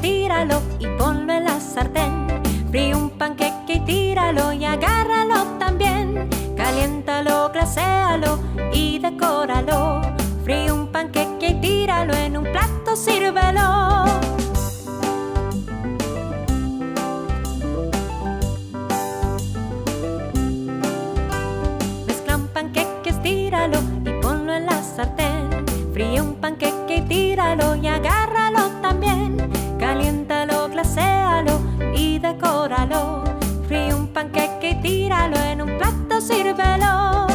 tíralo y ponlo en la sartén. Fríe un panqueque y tíralo y agárralo también. Caliéntalo, glaséalo y decóralo. Fríe un panqueque y tíralo en un plato, sírvelo. Mezcla un panqueque, estíralo y ponlo en la sartén. Fríe un panqueque y tíralo y agárralo y decóralo. Fríe un panqueque y tíralo en un plato, sírvelo.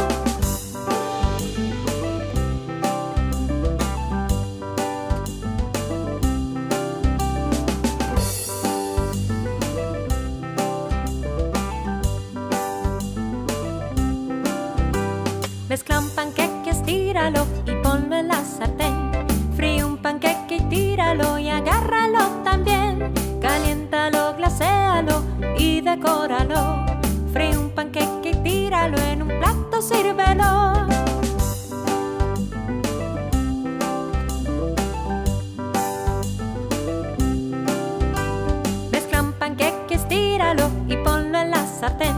Mezcla un panqueque, estíralo y ponlo en la sartén. Decóralo. Un panqueque y tíralo en un plato, sírvelo. Mezcla un panqueque, estíralo y ponlo en la sartén.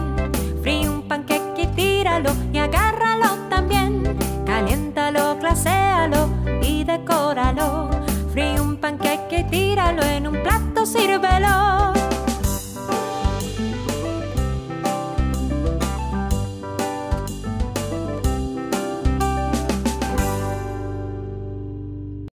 Fríe un panqueque y tíralo y agárralo también. Caliéntalo, glaséalo y decóralo. Fríe un panqueque y tíralo en un plato, sírvelo.